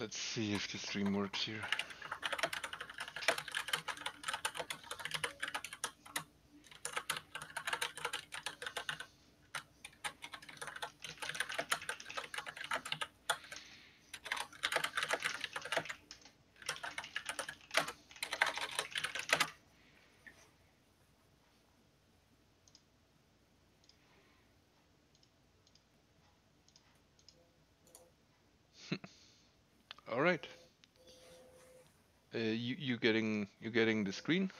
Let's see if the stream works here. All right. Uh, you you getting you getting the screen?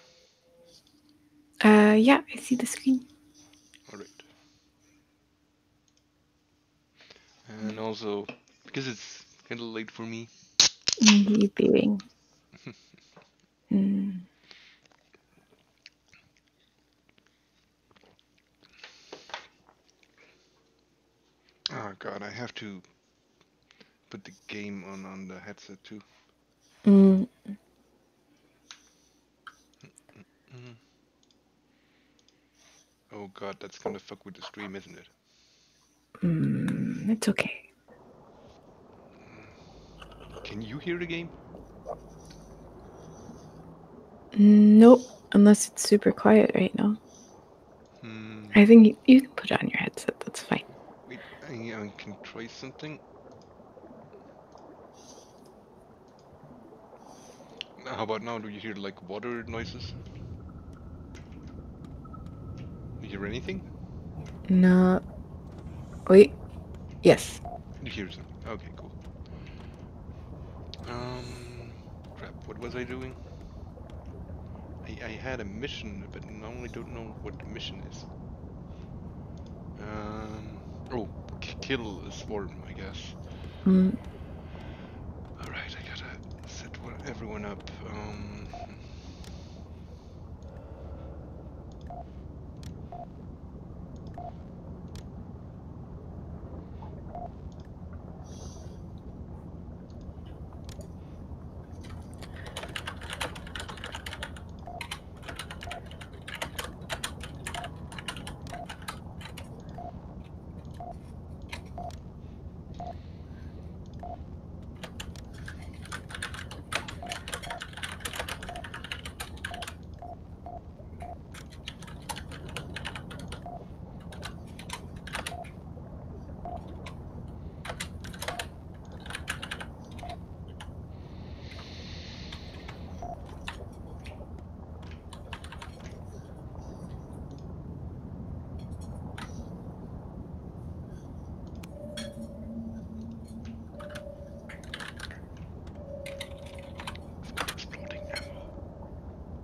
Uh, yeah, I see the screen. All right. And also because it's kind of late for me. Mm, you being. Mm. Oh god, I have to put the game on on the headset too. Mm. Oh god, that's gonna fuck with the stream, isn't it? Mm. It's okay. Can you hear the game? Nope, unless it's super quiet right now. Hmm. I think you, you can put on your headset. That's fine. Wait, I, I can try something. How about now? Do you hear like water noises? You hear anything? No. Wait. Yes. You hear something? Okay, cool. Um, crap. What was I doing? I, I had a mission, but now I don't know what the mission is. Um, oh, k- kill a swarm, I guess. Mm. All right, I gotta set one- everyone up. Um, I've got exploding ammo.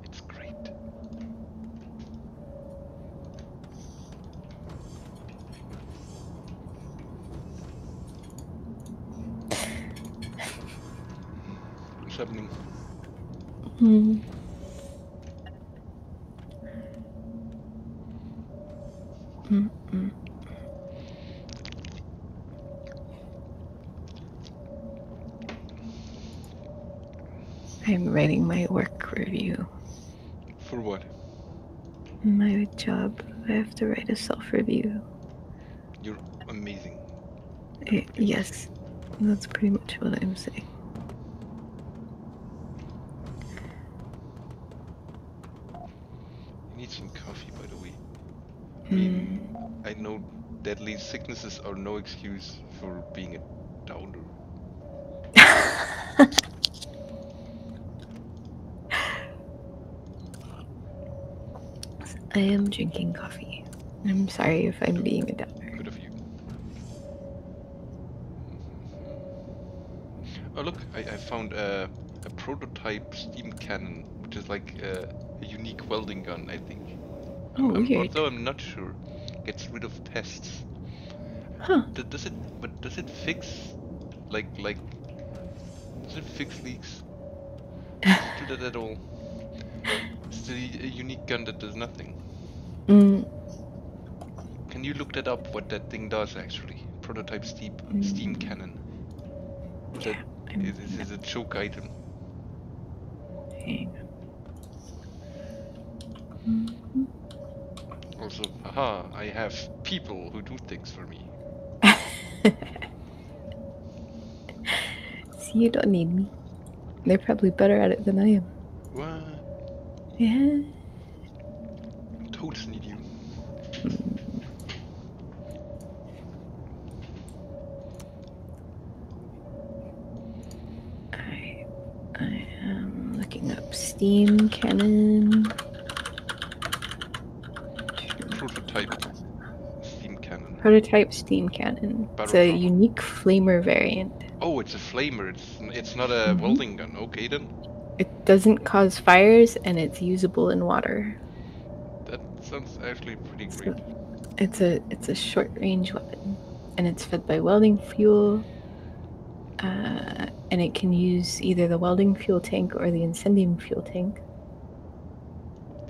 It's great. What's happening? Mm. Mm, mm. I'm writing my work review. For what? My job. I have to write a self review. You're amazing. yes, that's pretty much what I'm saying. You need some coffee, by the way. I Mm. mean, I know deadly sicknesses are no excuse for being a downer. I am drinking coffee. I'm sorry if I'm being a downer. Good of you. Oh look, I, I found a, a prototype steam cannon, which is like a, a unique welding gun, I think. Oh, I'm- weird. although I'm not sure. Gets rid of pests. Huh. Does it? But does it fix, like like? Does it fix leaks? Does it do that at all? It's a, a unique gun that does nothing. Mm, Can you look that up? What that thing does actually? Prototype steam steam cannon. That I'm is, is, is a choke item. hang on. Haha, I have people who do things for me. See, you don't need me. They're probably better at it than I am. What? Yeah. Toads need you. Hmm. I, I am looking up steam cannon. Prototype steam cannon. Prototype steam cannon. It's a unique flamer variant. Oh, it's a flamer. It's it's not a Mhm. welding gun. Okay then. It doesn't cause fires and it's usable in water. That sounds actually pretty So- great. It's a it's a short range weapon, and it's fed by welding fuel. Uh, and it can use either the welding fuel tank or the incendium fuel tank.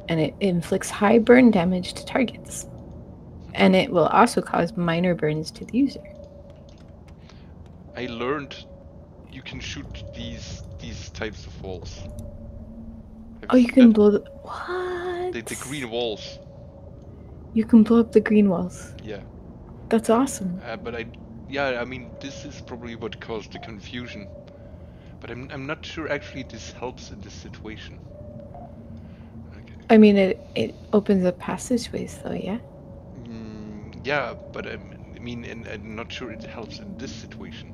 And it inflicts high burn damage to targets. And it will also cause minor burns to the user. I learned you can shoot these these types of walls. Have Oh, you can blow the what? the, the green walls. You can blow up the green walls. Yeah. That's awesome. Uh, but I, yeah, I mean, this is probably what caused the confusion. But I'm, I'm not sure actually this helps in this situation. Okay. I mean, it it opens up passageways, though. Yeah. Yeah, but um, I mean, and I'm not sure it helps in this situation.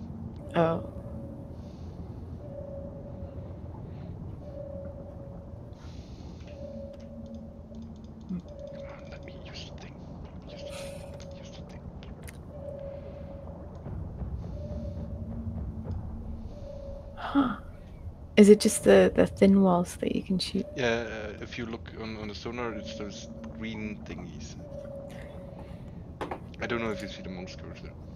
Oh. On, let me use the thing. Use the thing. Use the thing. Huh. Is it just the the thin walls that you can shoot? Yeah, uh, if you look on, on the sonar, it's those green thingies. I don't know if you see the monsters there.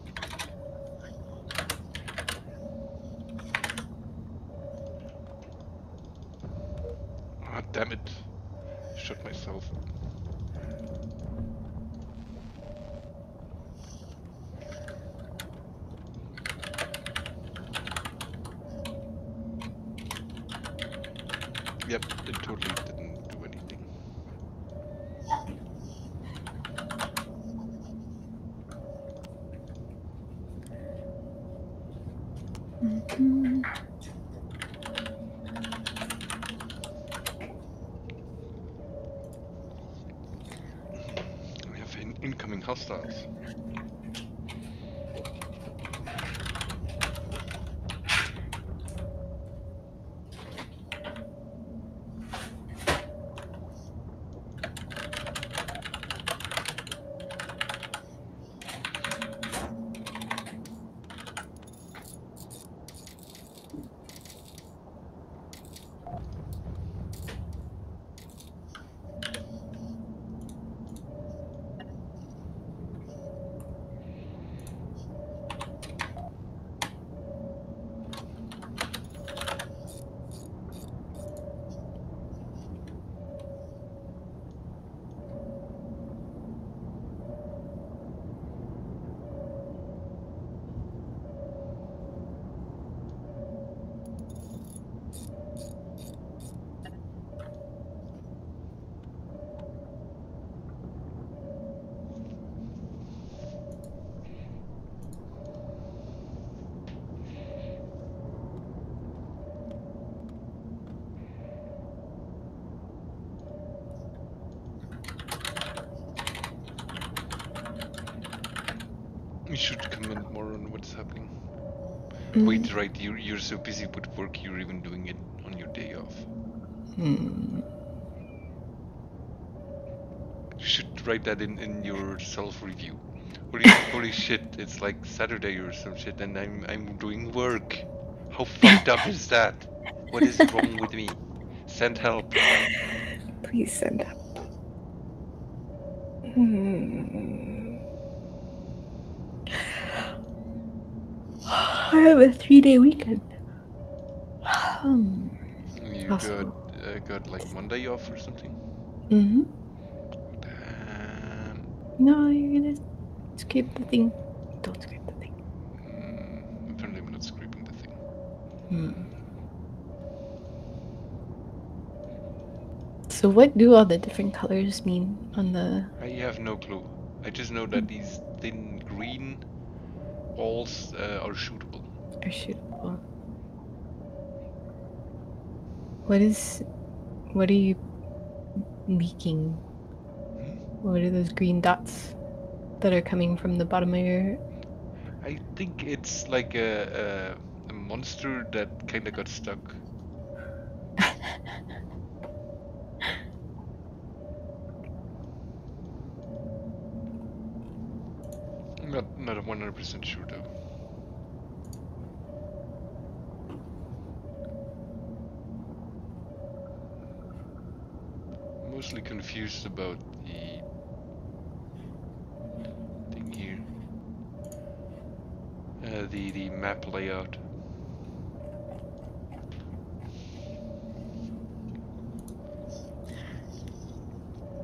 Mm. Wait, right, you're, you're so busy with work, you're even doing it on your day off. Hmm. You should write that in, in your self-review. Holy, holy shit, it's like Saturday or some shit and I'm, I'm doing work. How fucked up is that? What is wrong with me? Send help. Please send up. Hmm. I have a three day weekend. Hmm. You got, uh, got like Monday off or something? Mm-hmm. Damn. No, you're gonna scrape the thing. Don't scrape the thing. Mm, apparently I'm not scraping the thing. Hmm. So, what do all the different colors mean on the? I have no clue. I just know that these thin green balls uh, are shootable. Are shootable? What is. What are you leaking? Hmm? What are those green dots that are coming from the bottom of your. I think it's like a, a, a monster that kind of got stuck. I'm not not 100% sure though. Mostly confused about the thing here. Uh, the the map layout.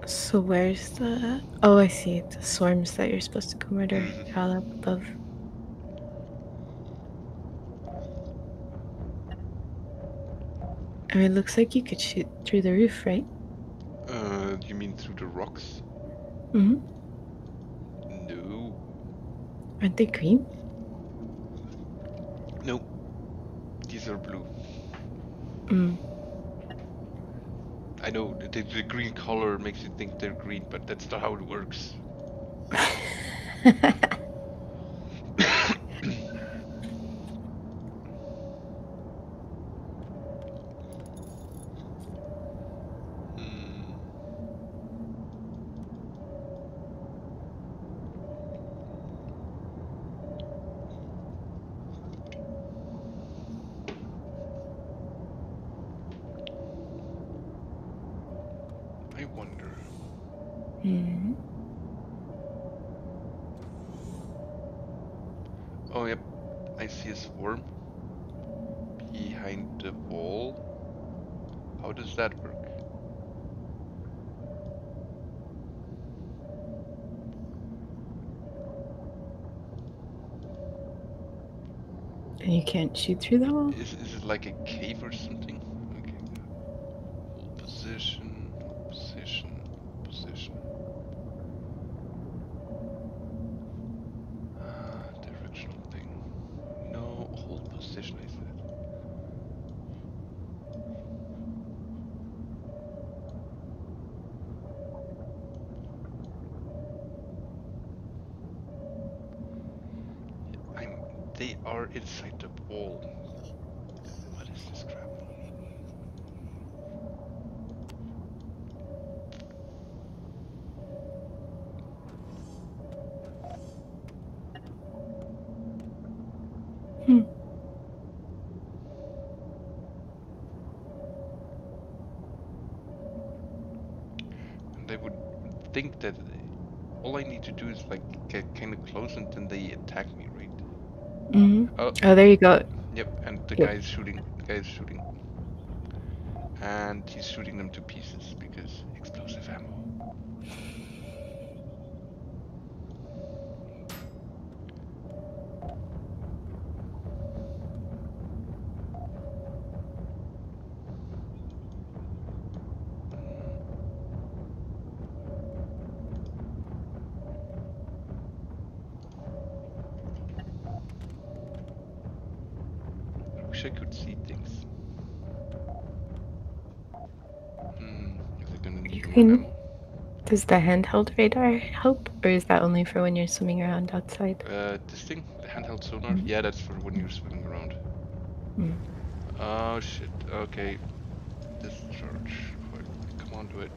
So where's the. Oh, I see. The swarms that you're supposed to go murder. Mhm. They're all up above. I mean, it looks like you could shoot through the roof, right? Through the rocks? Mm-hmm. No. Aren't they green? No. These are blue. Mm. I know the, the green color makes you think they're green, but that's not how it works. Hmm. I wonder. Mhm. Oh, yep. I see a swarm behind the wall. How does that work? And you can't shoot through that wall? Is, is it like a cave or something? Okay. Hold position, hold position, hold position. Ah, directional thing. No, hold position, I said. I'm. They are inside the wall. What is this crap? Hmm. And I would think that all I need to do is like get kind of close and then they attack me, right? hmm Oh, Oh, there you go. yep. And the Yep. guy is shooting. The guy is shooting. And he's shooting them to pieces because explosive ammo. Does the handheld radar help, or is that only for when you're swimming around outside? Uh, this thing, the handheld sonar. Mhm. Yeah, that's for when you're swimming around. Mm. Oh shit. Okay. Discharge. Come on, do it.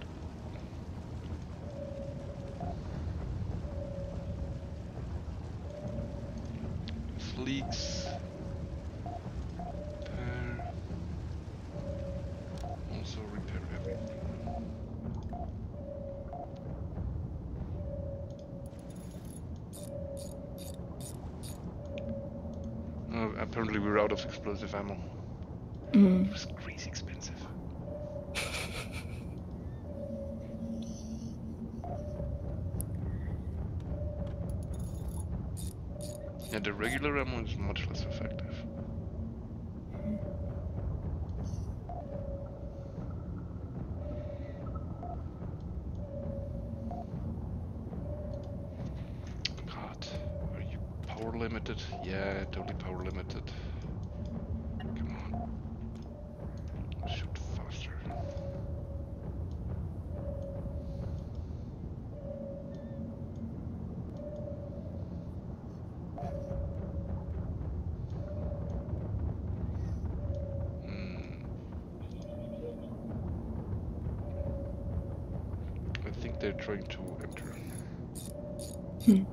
Yeah, totally power limited. Come on. Shoot faster. Hmm. I think they're trying to enter. Hmm.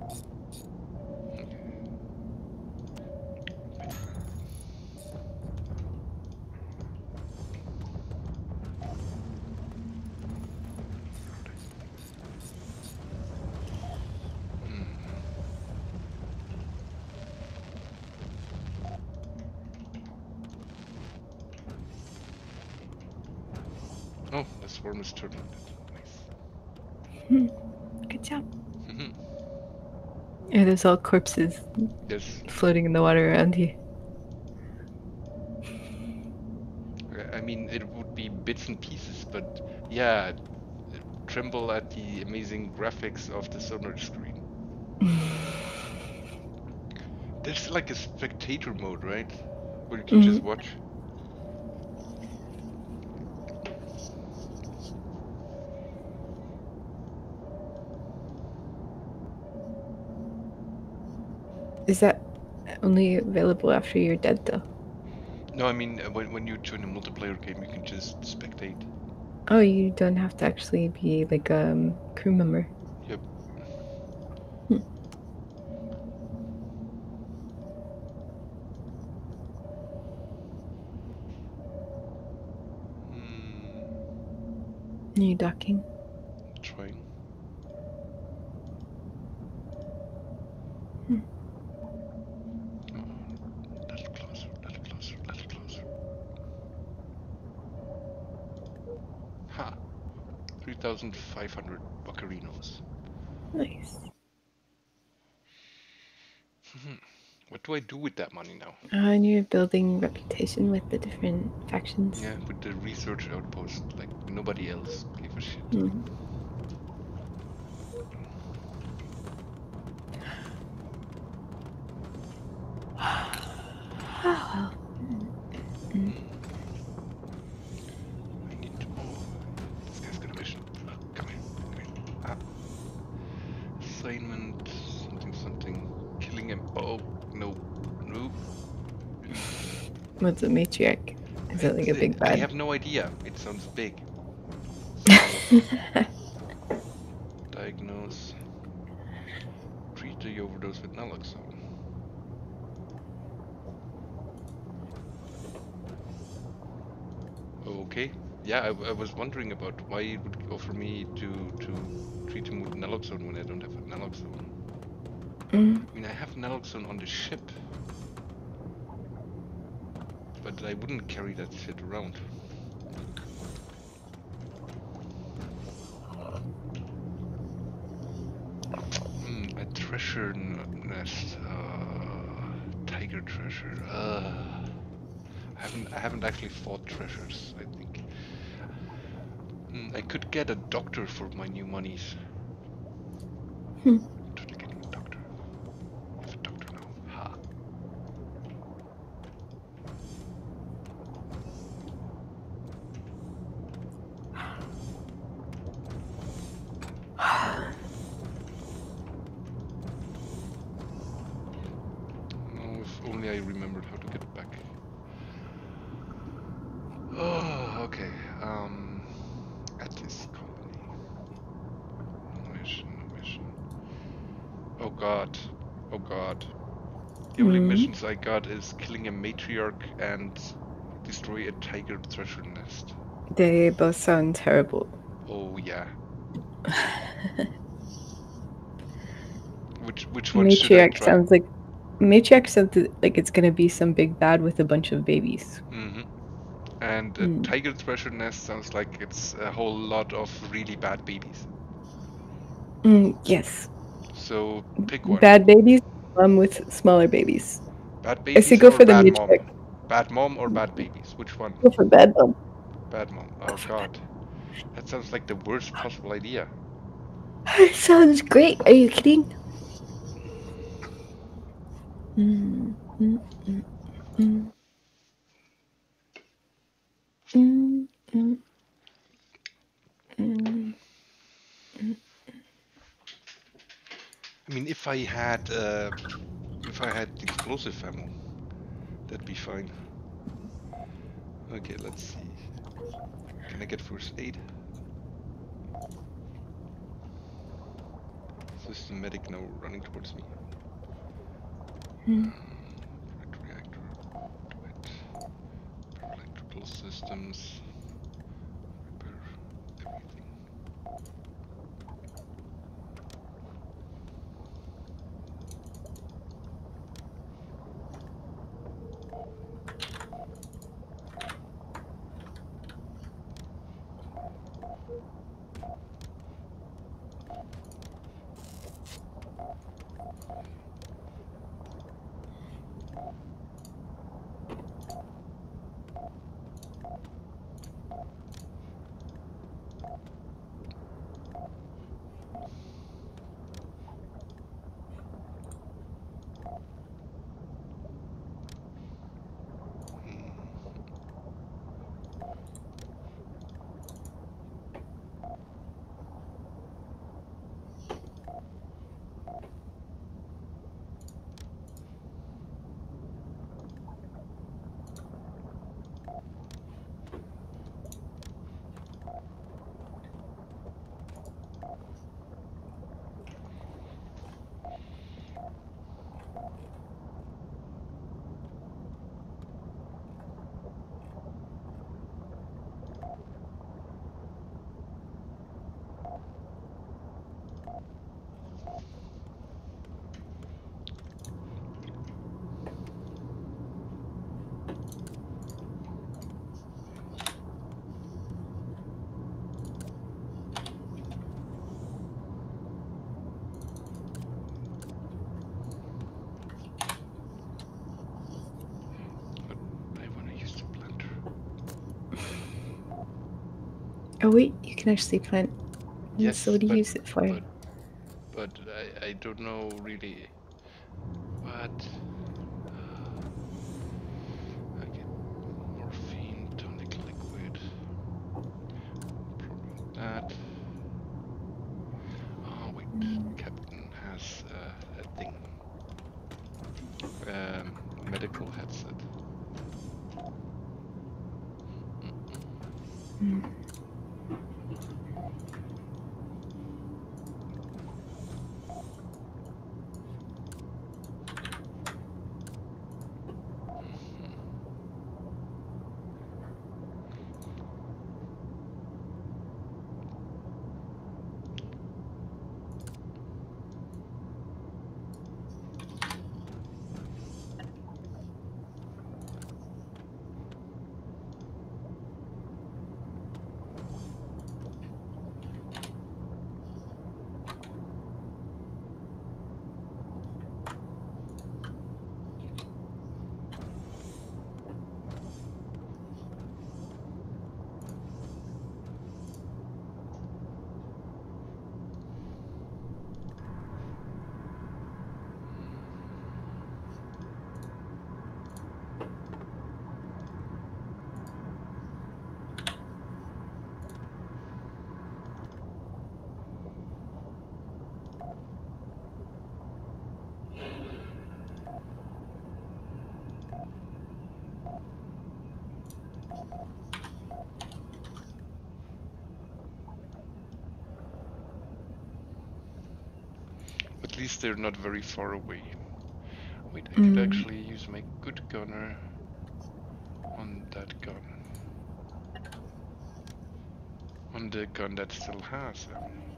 Swarm is turning. Nice. Good job. Mhm. Are those all corpses Yes, floating in the water around you? I- I mean it would be bits and pieces, but yeah, tremble at the amazing graphics of the sonar screen. There's like a spectator mode, right? Where you can just watch. Is that only available after you're dead, though? No, I mean when when you join a multiplayer game, you can just spectate. Oh, you don't have to actually be like a um, crew member. Yep. Hmm. Hmm, Are you docking? Nice. What do I do with that money now? Uh, and you're building reputation with the different factions. Yeah, with the research outpost, like nobody else gave a shit. Mhm. Oh, What's a matriarch? Is it like a big I have no idea. It sounds big. Diagnose. Treat the overdose with naloxone. Okay. Yeah, I, I was wondering about why it would offer me to to treat him with naloxone when I don't have naloxone. Mm, I mean, I have naloxone on the ship, I wouldn't carry that shit around. Hmm, a thresher nest, uh, tiger thresher. Uh, I haven't, I haven't actually fought threshers. I think. Hmm, I could get a doctor for my new monies. Hmm. Totally getting a doctor. I have a doctor now. Ha. Oh, if only I remembered how to get it back. Oh, okay. Um, at this colony. No mission, no mission. Oh god. Oh god. The only Mhm. missions I got is killing a matriarch and destroy a tiger thresher nest. they both sound terrible. Oh yeah. Which which one should I Matriarch sounds like matriarch sounds like it's gonna be some big bad with a bunch of babies. hmm And a Hmm. tiger thresher nest sounds like it's a whole lot of really bad babies. Mm, yes, So pick one. bad babies, um, with smaller babies. Bad I babies say go or for the bad matriarch. mom? Bad mom or bad babies? Which one? Go for bad mom. Bad mom. Oh god. That sounds like the worst possible idea. It sounds great. Are you kidding? Mm, mm, mm, mm. Mm, mm, mm. I mean, if I had, uh, if I had explosive ammo, that'd be fine. Okay, let's see. Can I get first aid? This is a medic now running towards me. Hmm. Um, reactor. Electrical systems. Oh wait, you can actually plant. Yes, so what do you use it for? but- But I, I don't know really what. I get morphine, tonic liquid. Probably that. Oh wait, Captain has uh, a thing. Um, medical headset. Hmm. At least they're not very far away. Wait, I could Mm. actually use my good gunner on that gun. On the gun that still has them.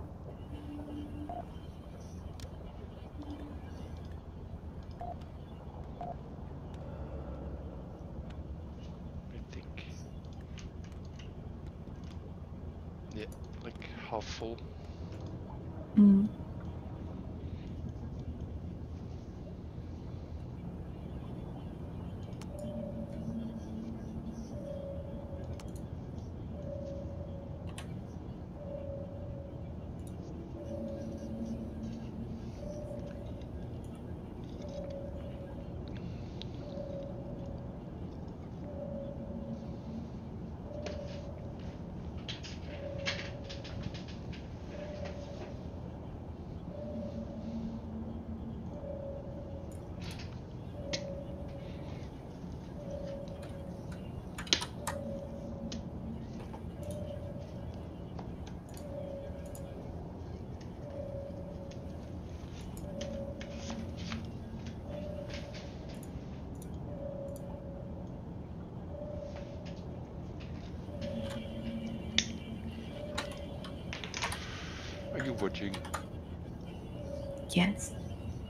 Yes.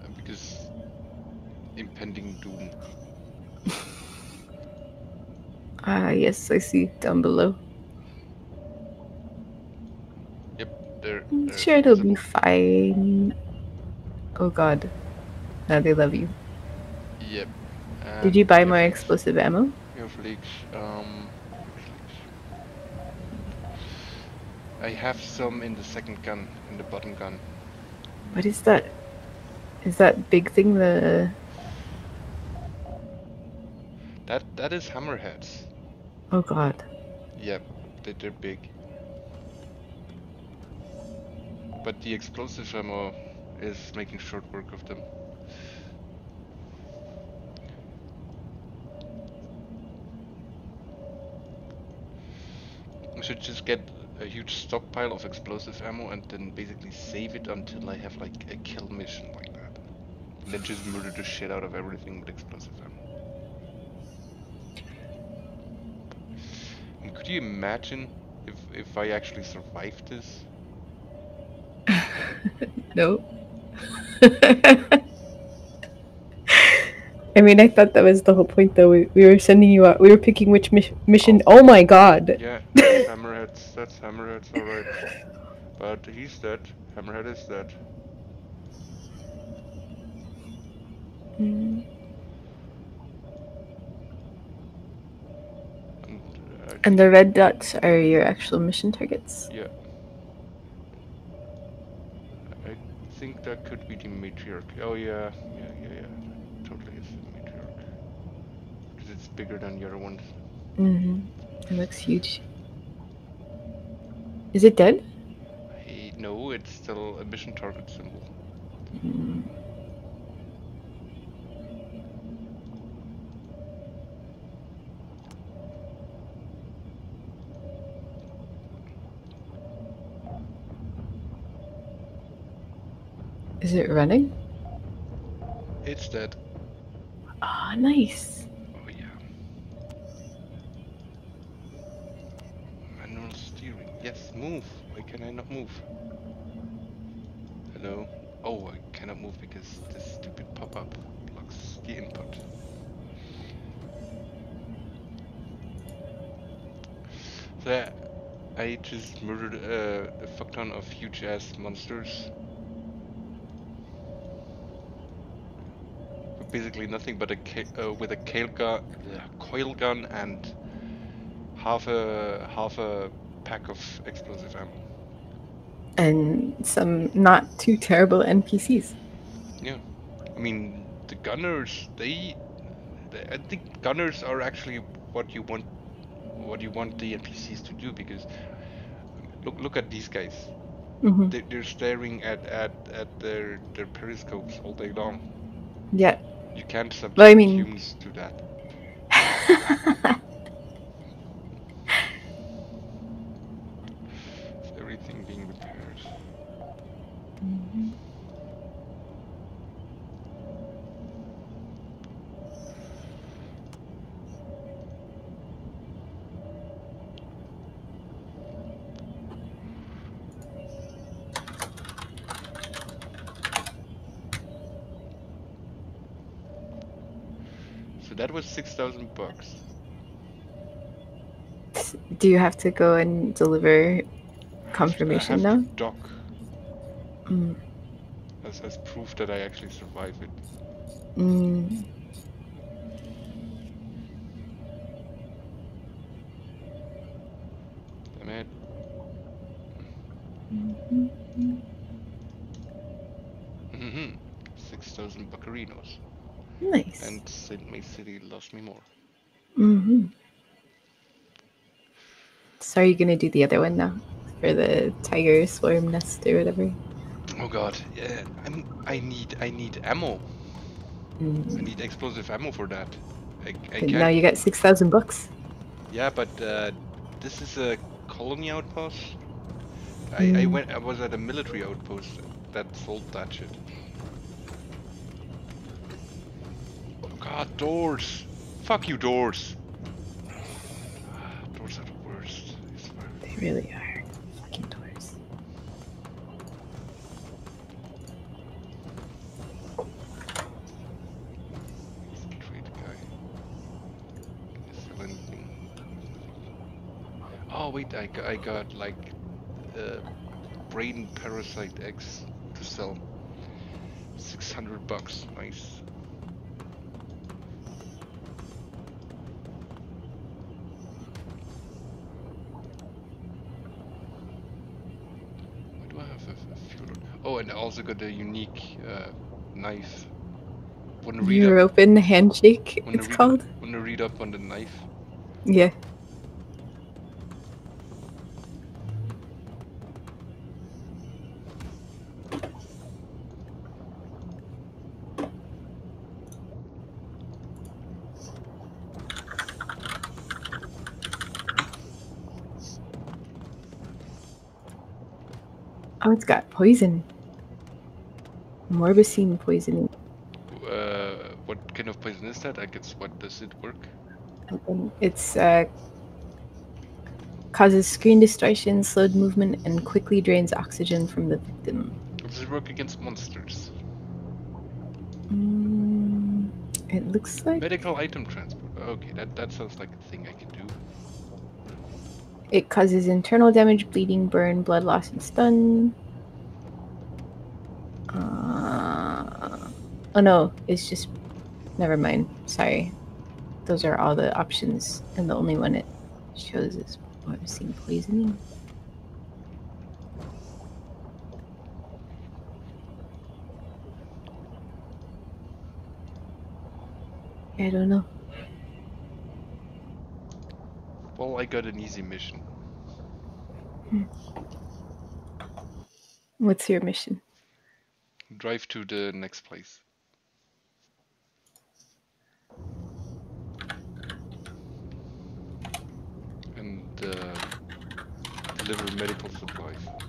Uh, because impending doom. Ah, yes, I see down below. Yep, there. I'm there- sure it'll be fine. Oh god. Now they love you. Yep. Did you buy more explosive ammo? fleaks- Your fleaks. Um. I have some in the second gun, in the bottom gun. What is that? Is that big thing the That that is hammerheads. Oh god. Yep, they, they're big. But the explosive ammo is making short work of them. We should just get a huge stockpile of explosive ammo and then basically save it until I have like a kill mission like that. And then just murder the shit out of everything with explosive ammo. And could you imagine if if I actually survived this? No. I mean, I thought that was the whole point, though. We, we were sending you out. We were picking which mis- mission. Oh my god. Yeah, Hammerheads. That's Hammerheads, alright. But he's dead. Hammerhead is dead. Mm. And, uh, And the red dots are your actual mission targets. yeah. I think that could be the matriarch. Oh yeah, yeah, yeah, yeah. Totally is the matriarch. Because it's bigger than the other ones. Mm-hmm. It looks huge. Is it dead? No, it's still a mission target symbol. Mm. Is it running? It's dead. Ah, nice. Oh yeah. Yes, move. Why can I not move? Hello? Oh, I cannot move because this stupid pop-up blocks the input. So I just murdered uh, a fuck ton of huge ass monsters. Basically nothing but a uh, with a gun, coil gun and half a half a pack of explosive ammo. And some not too terrible NPCs. Yeah, I mean the gunners. They, they, I think gunners are actually what you want, what you want the NPCs to do because look look at these guys. Mm-hmm. They, they're staring at at at their their periscopes all day long. Yeah. You can't subject Well, I mean- humans to that. bucks. Do you have to go and deliver I confirmation have now? to dock Mm. as, as proof that I actually survived it. Mm. Damn it. Mm-hmm. Six thousand buccarinos. Nice. And St. May City lost me more. Mm-hmm. So are you gonna do the other one now? For the tiger swarm nest or whatever? Oh god, yeah, I'm, I need I need ammo. I Mm. need explosive ammo for that. I, I can't. now you got six thousand bucks. Yeah, but uh, this is a colony outpost. I, I Mm. went. I was at a military outpost that sold that shit. Oh god, doors! Fuck you, doors. Doors are the worst. They really are. Fucking doors. Guy. Oh wait, I got, I got like uh, brain parasite eggs to sell. 600 bucks, nice. Also got a unique uh, knife. Wanna read up? Handshake, it's called. Up, wanna read up on the knife? Yeah. Oh, it's got poison. Morbusine poisoning. Uh, what kind of poison is that? I guess what does it work? It's uh, causes screen distortion, slowed movement, and quickly drains oxygen from the victim. Does it work against monsters? Mm, it looks like Medical item transport. Okay, that, that sounds like a thing I can do. it causes internal damage, bleeding, burn, blood loss, and stun. Oh no, it's just. Never mind. Sorry. Those are all the options, and the only one it shows is seeing poisoning. I don't know. Well, I got an easy mission. Hmm. What's your mission? Drive to the next place. And uh, deliver medical supplies.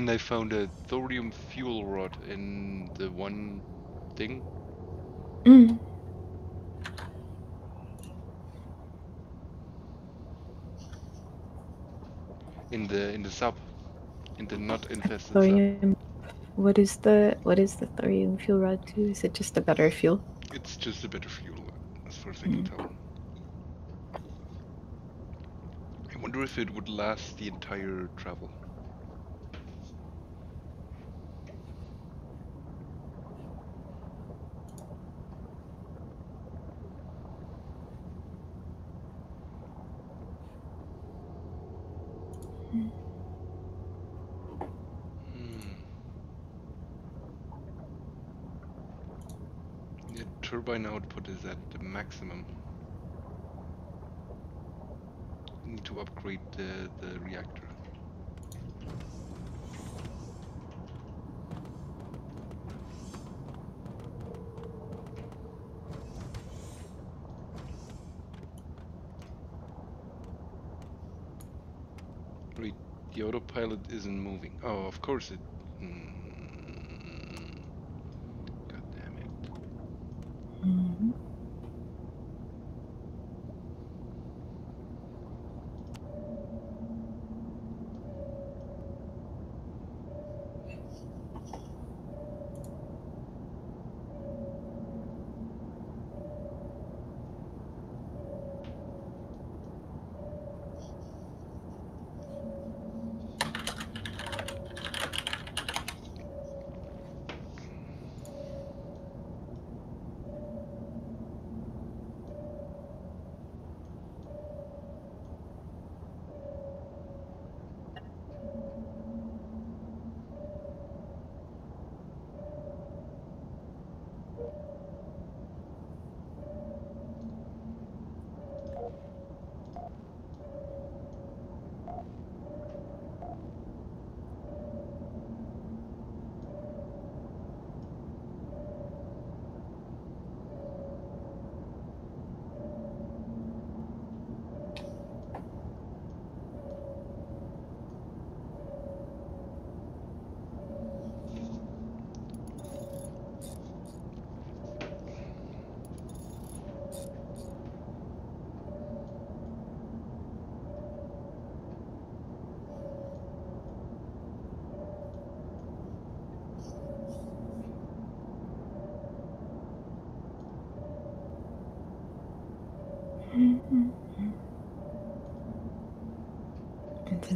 And I found a thorium fuel rod in the one thing. Mm. In the in the sub. In the not infested sub. Thorium. What is the what is the thorium fuel rod to? Is it just a better fuel? It's just a better fuel, as far as I can tell. I wonder if it would last the entire travel. Hmm. turbine output is at the maximum. Need to upgrade the, the reactor. Wait, the autopilot isn't moving. Oh, of course it.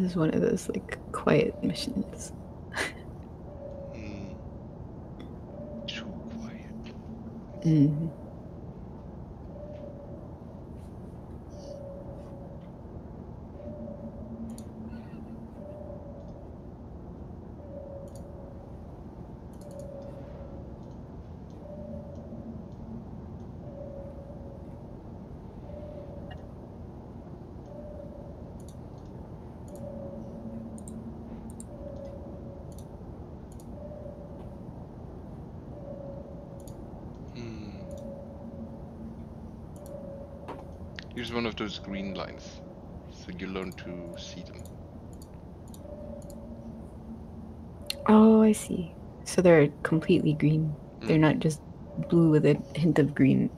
Is one of those like quiet missions. Mm. Too quiet. Mm. Hmm. Here's one of those green lines, so you learn to see them. Oh, I see. So they're completely green. They're Mm. not just blue with a hint of green.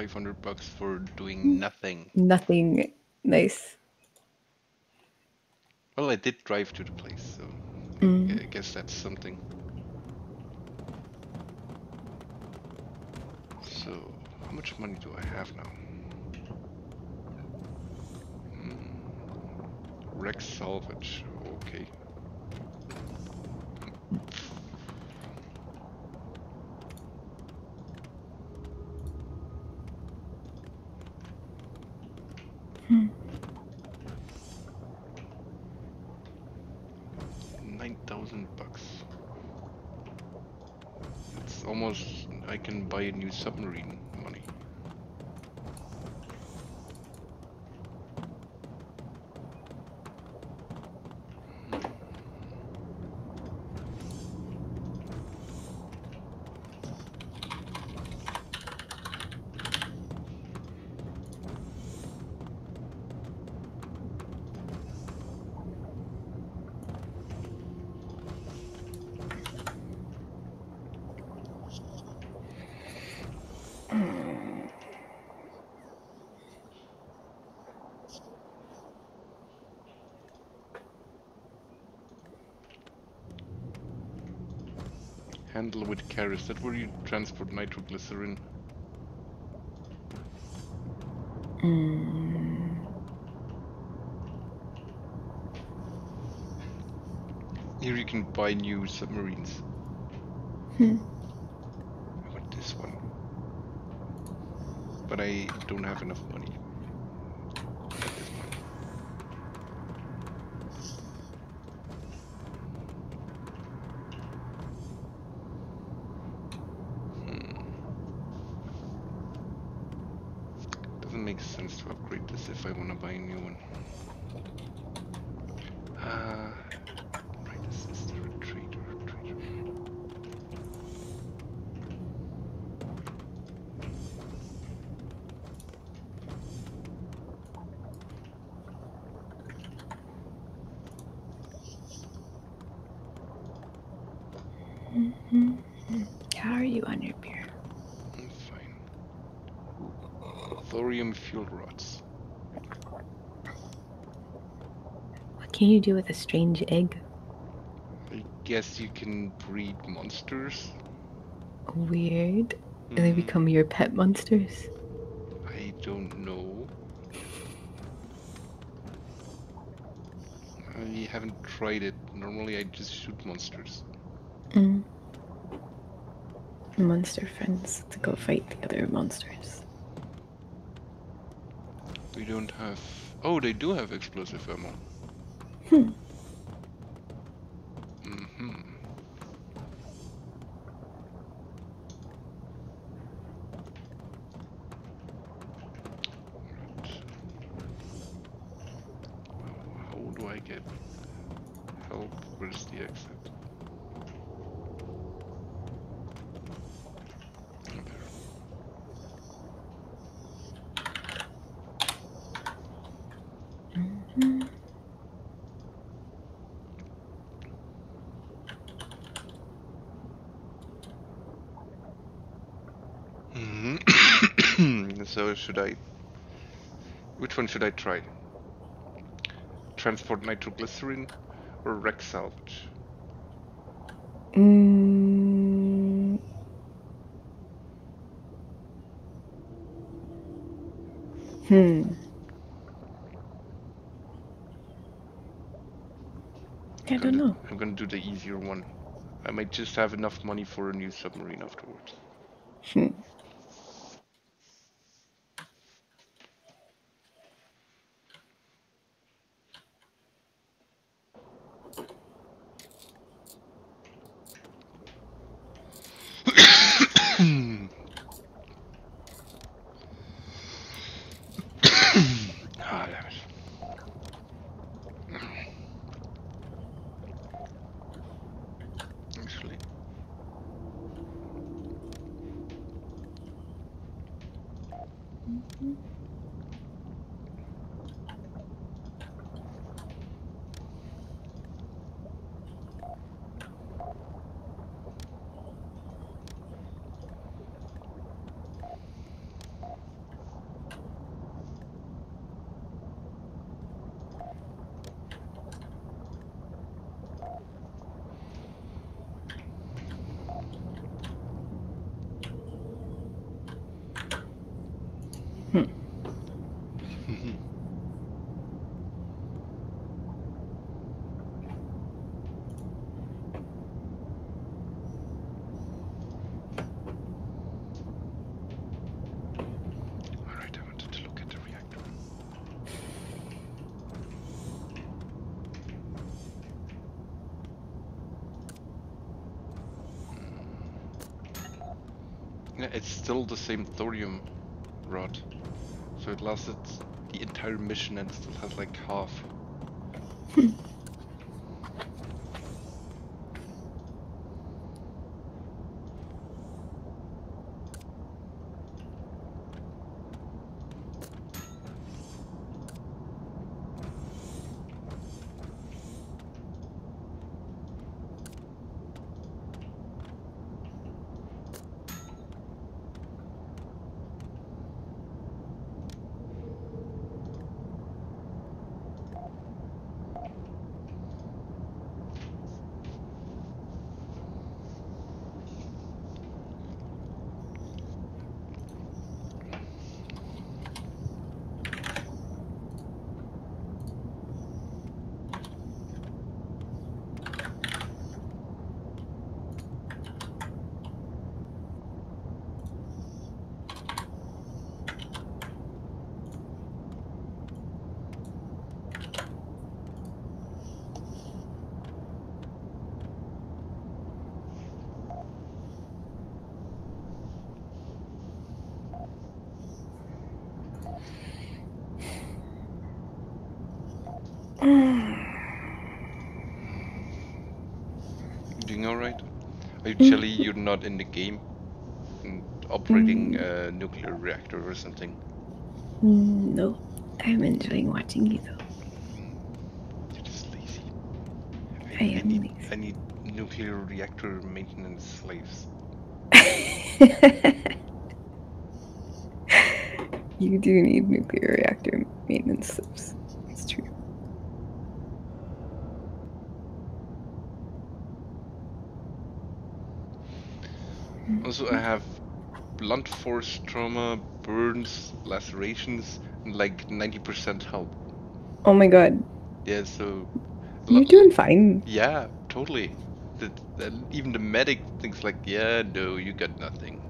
1,500 bucks for doing nothing. Nothing nice. Well, I did drive to the place, so Mm. I guess that's something. So, how much money do I have now? Hmm. Wreck salvage, okay. Hmm. Nine thousand bucks. It's almost I can buy a new submarine money. Handle with care. Is that where you transport nitroglycerin? Mm. Here you can buy new submarines. Hmm. I want this one. But I don't have enough money. At this point. Hmm. Doesn't make sense to upgrade this if I want to buy a new one. Uh, right, this is the retreater, retreater. Mhm. How are you on your beer? I'm fine. Thorium fuel rods. What can you do with a strange egg? I guess you can breed monsters. Weird. And they Mhm. become your pet monsters. I don't know. I haven't tried it. Normally I just shoot monsters. Mm. Monster friends to go fight the other monsters. We don't have... Oh, they do have explosive ammo. Hmm. Mm-hmm. How do I get help? Where's the exit? Oh, there. Mhm. Mhm. so should I? Which one should I try? Transport nitroglycerin or wreck salvage? Mm. Hmm. I don't gonna- know. I'm gonna do the easier one. I might just have enough money for a new submarine afterwards. Hmm. Still the same thorium rod. So it lasted the entire mission and still has like half. Doing alright? Jelly you're not in the game? And operating mm. a nuclear reactor or something? Mm, no, I'm enjoying watching you though. Mm. You're just lazy. I am need, lazy. I need nuclear reactor maintenance slaves. you do need nuclear reactor maintenance slips. It's true. Also, I have blunt force trauma, burns, lacerations, and like 90% health. Oh my god, Yeah, so. you're doing fine. Yeah, totally. The, the, even the medic thinks like, yeah, no, you got nothing.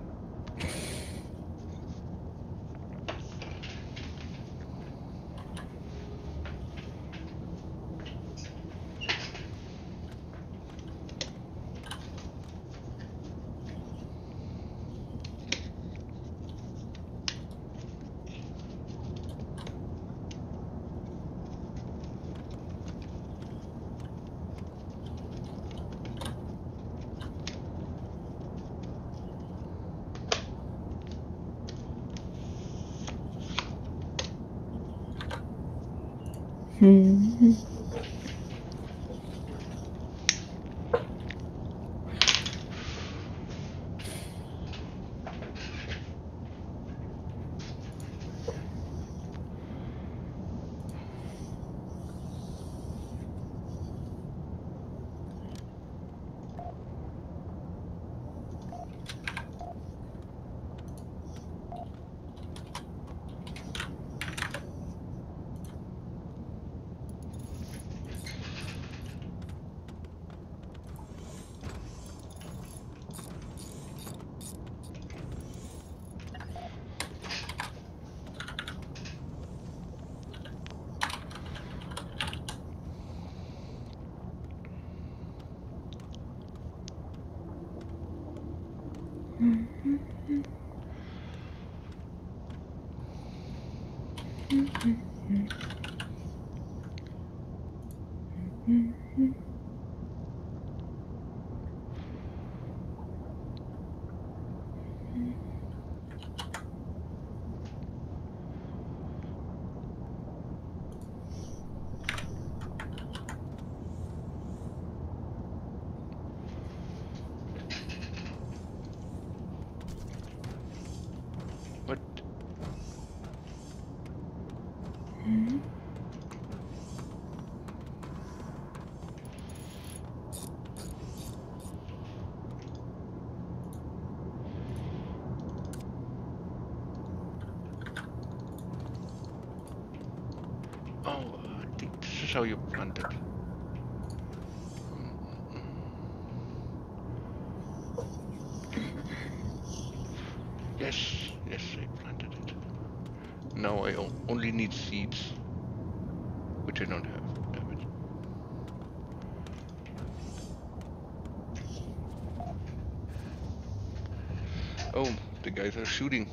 Oh, the guys are shooting.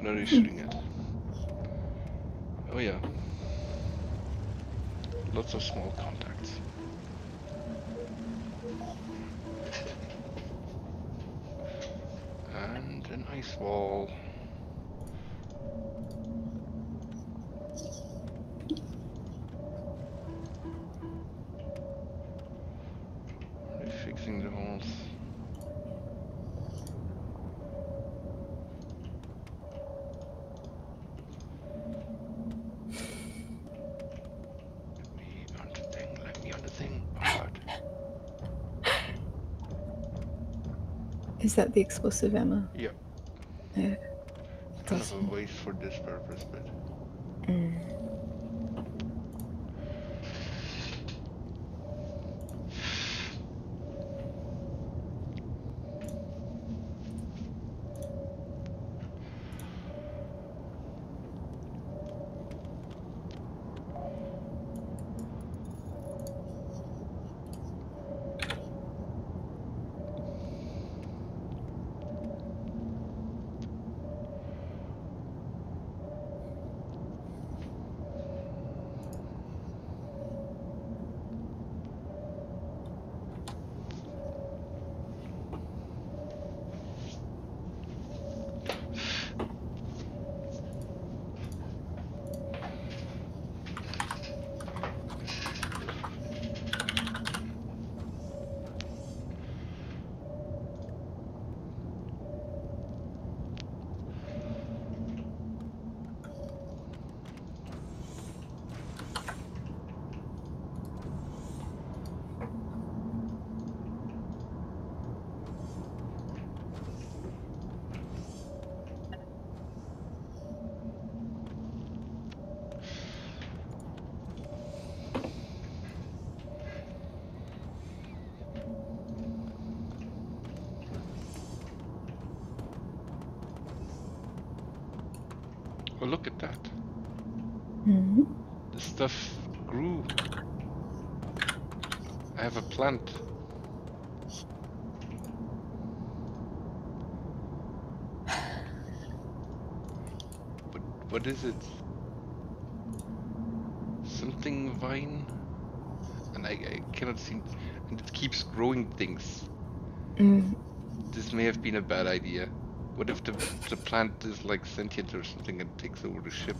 What are they shooting at? Oh yeah. Lots of small contacts. And an ice wall. Are they fixing the walls? Let me on the thing, let me on the thing. Oh god. Is that the explosive ammo? Yep. Yeah. Kind of a waste for this purpose, but Mm. oh look at that. Mhm. The stuff grew. I have a plant. What is it? Something vine? And I, I cannot seem and it keeps growing things. Mm. This may have been a bad idea. What if the the plant is like sentient or something and takes over the ship?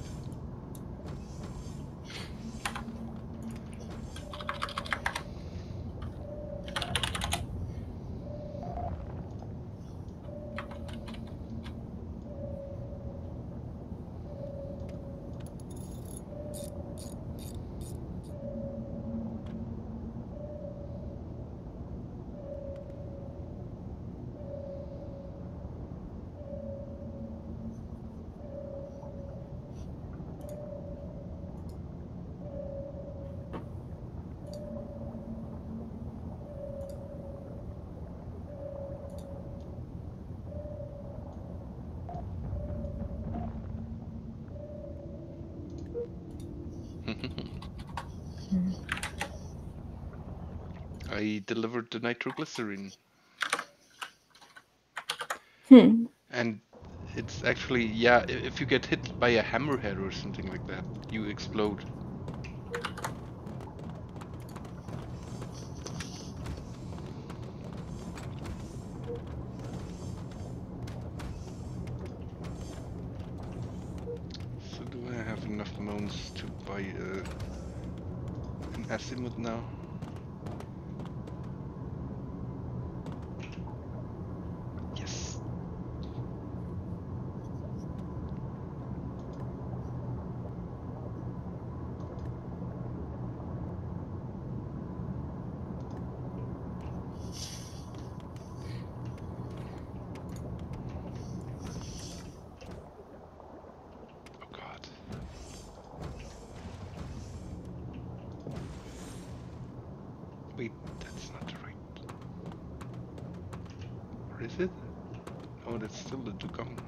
I delivered the nitroglycerin. Hmm. And it's actually, yeah, if you get hit by a hammerhead or something like that, you explode. So do I have enough mounts to buy uh, an azimuth now? Yes. Oh god. Wait, that's not the right. Or is it? Oh, that's still the Dugong.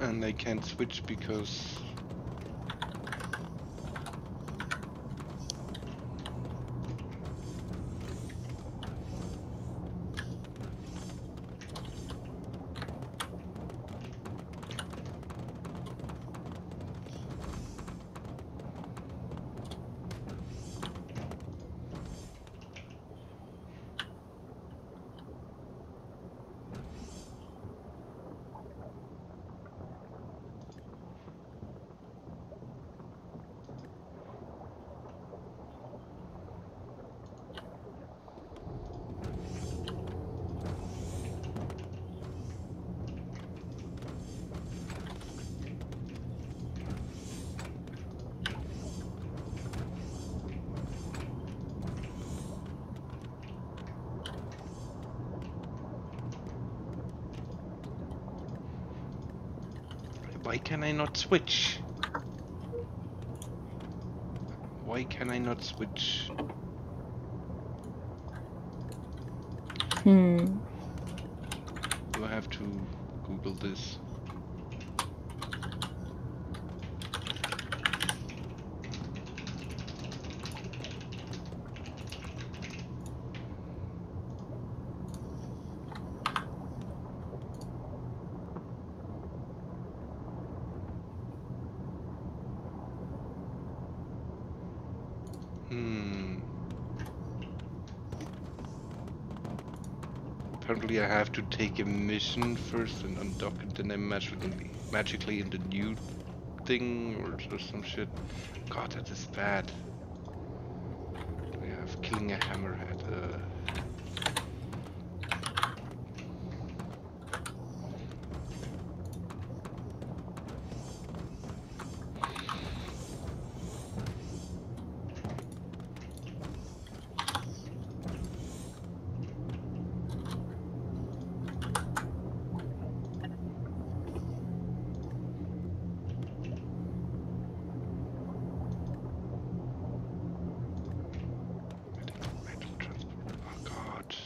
And I can't switch because Why can I not switch? Why can I not switch? Hmm. Do I have to Google this? Hmm. Apparently I have to take a mission first and undock it, then I'm magically, magically in the new thing or, or some shit. God, that is bad. We have killing a hammerhead. Uh, Medical, metal transport. Oh god.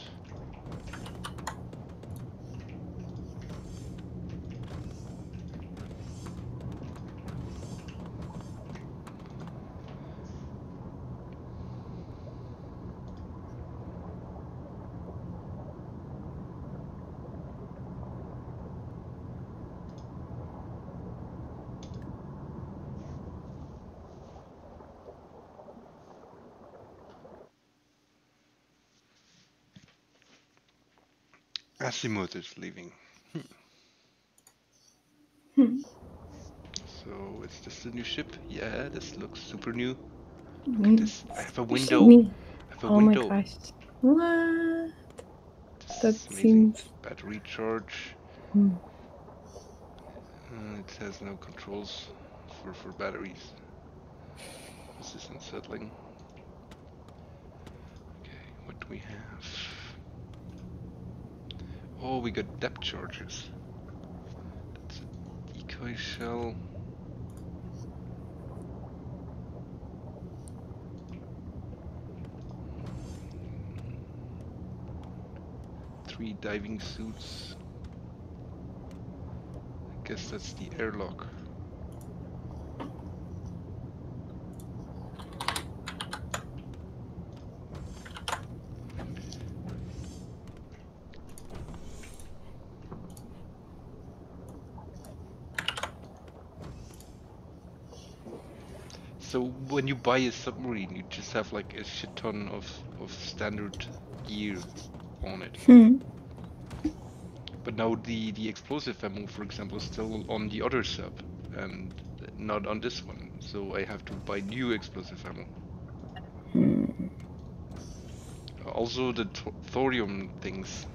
Azimuth is leaving. Hmm. So is this the new ship? Yeah, this looks super new. Mm. This I have a window. I have a Oh window. my gosh. What? This That seems. Battery charge. Hmm. Uh, it has no controls for, for batteries. This is unsettling. Okay, what do we have? Oh, we got depth charges. That's a decoy shell. Three diving suits. I guess that's the airlock. So when you buy a submarine, you just have like a shit ton of, of standard gear on it. Hmm. But now the, the explosive ammo, for example, is still on the other sub and not on this one. So I have to buy new explosive ammo. Hmm. Also the th- thorium things.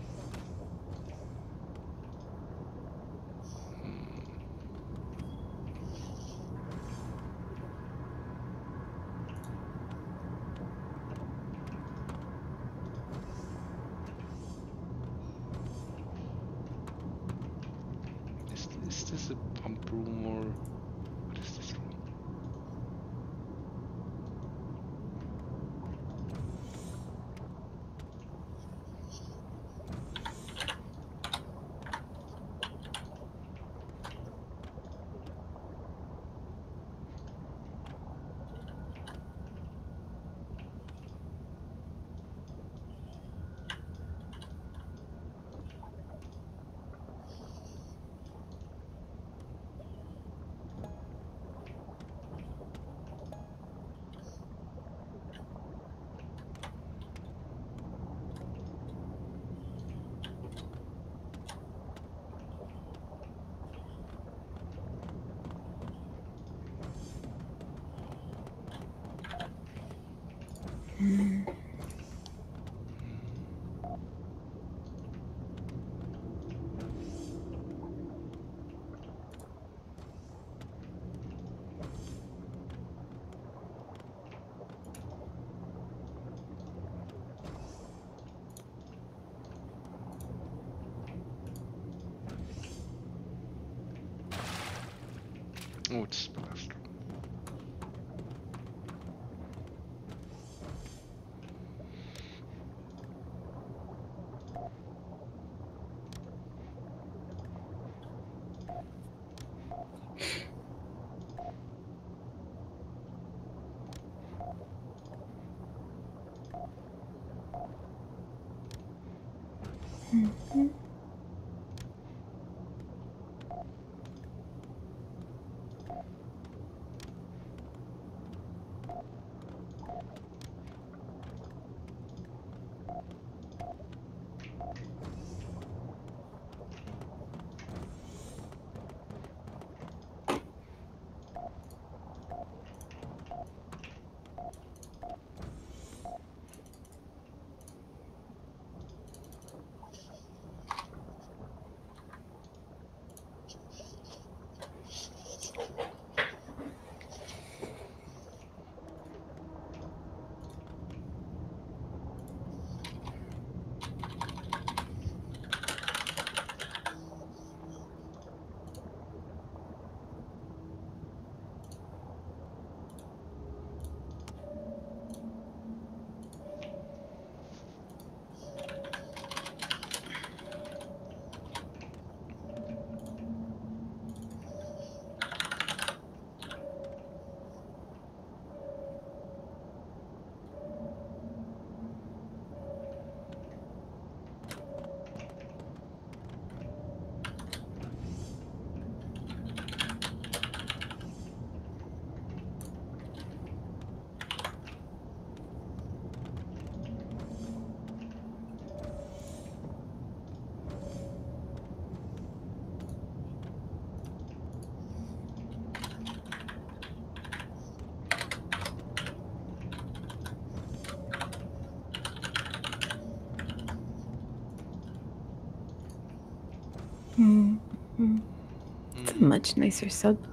Much nicer sub.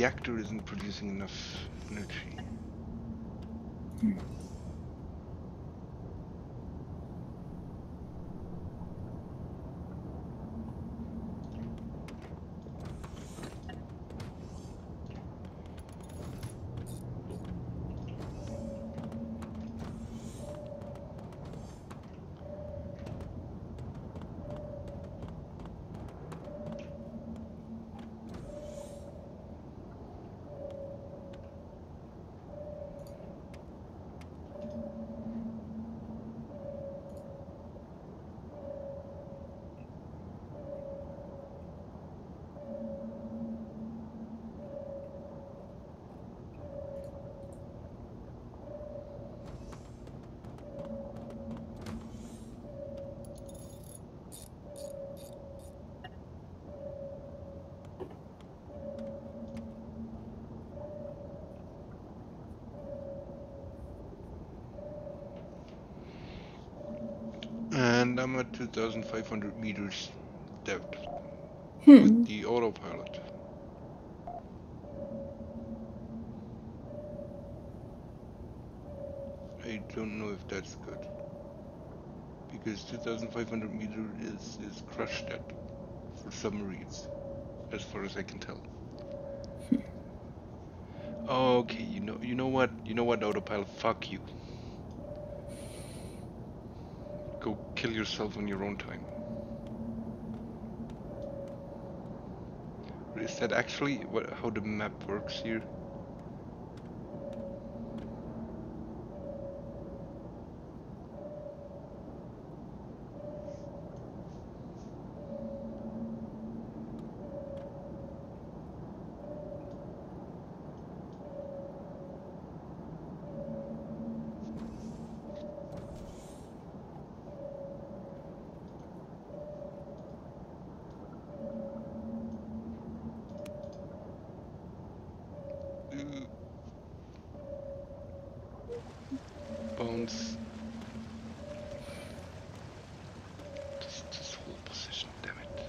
reactor isn't producing enough energy. Hmm. 1,500 meters depth hmm. with the autopilot. I don't know if that's good. Because 2,500 meters is, is crushed depth for submarines, as far as I can tell. Hmm. Okay, you know, you know what, you know what, autopilot, fuck you. Kill yourself on your own time. Is that actually what, how the map works here? Ooh. Bones. Just, just hold position, damn it.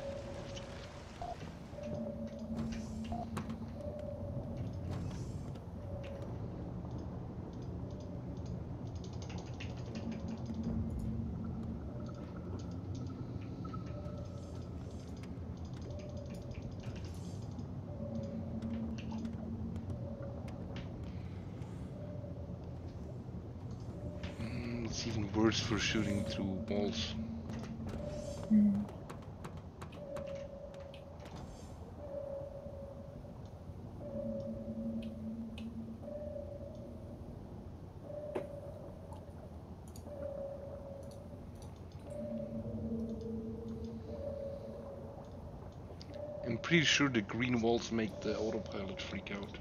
Mm, it's even worse for shooting through walls. Mm. I'm pretty sure the green walls make the autopilot freak out.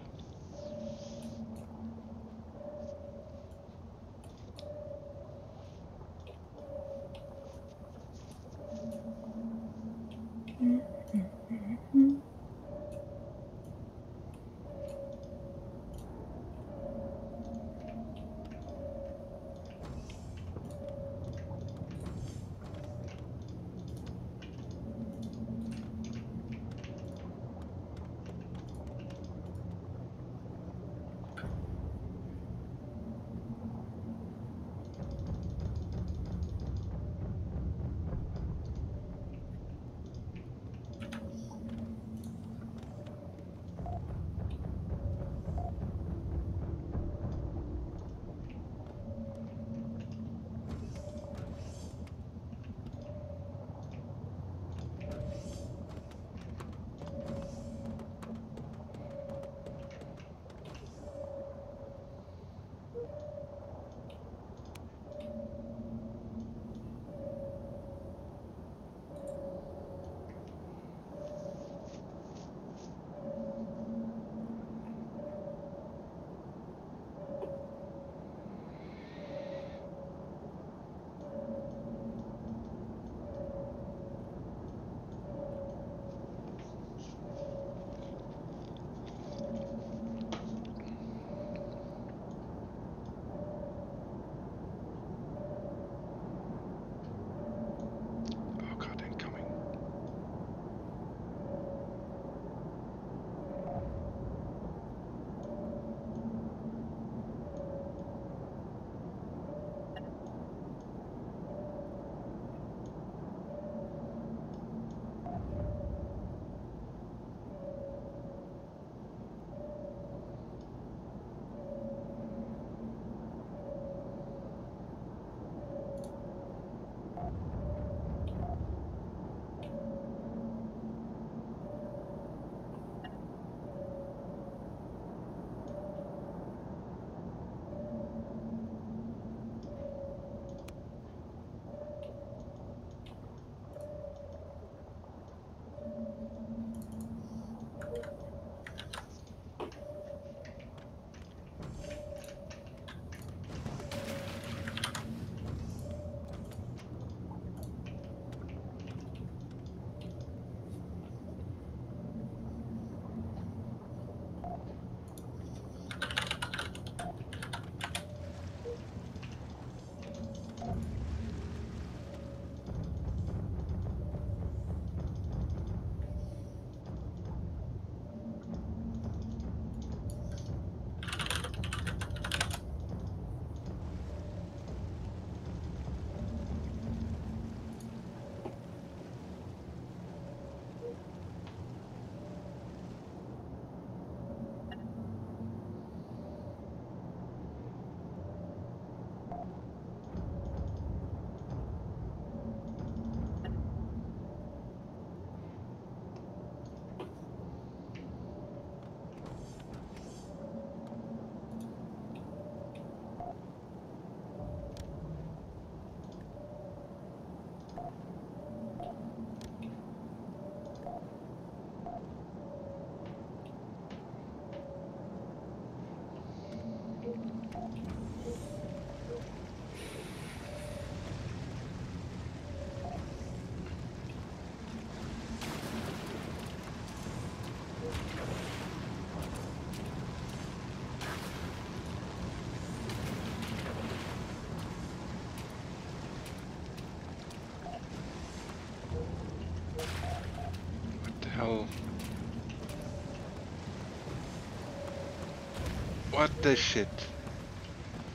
What the shit?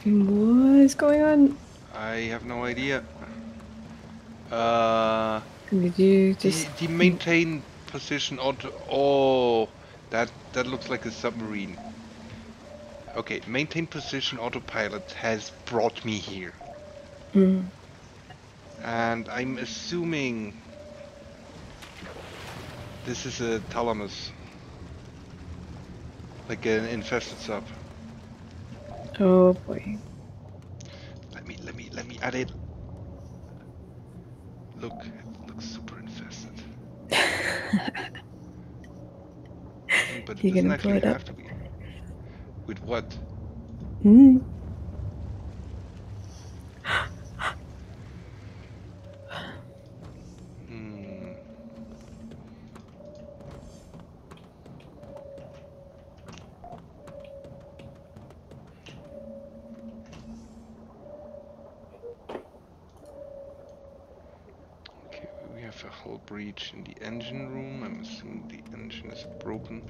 What is going on? I have no idea. Uh, Did you the, just the maintain position auto. Oh, that that looks like a submarine. Okay, maintain position autopilot has brought me here, Mm. and I'm assuming this is a Thalamus, like an infested sub. Oh boy. Let me, let me, let me add it. Look, it looks super infested. but it You doesn't gonna blow actually it up? have to be. With what? Mm. Hmm. Okay, we have a hull breach in the engine room. I'm assuming the engine is broken.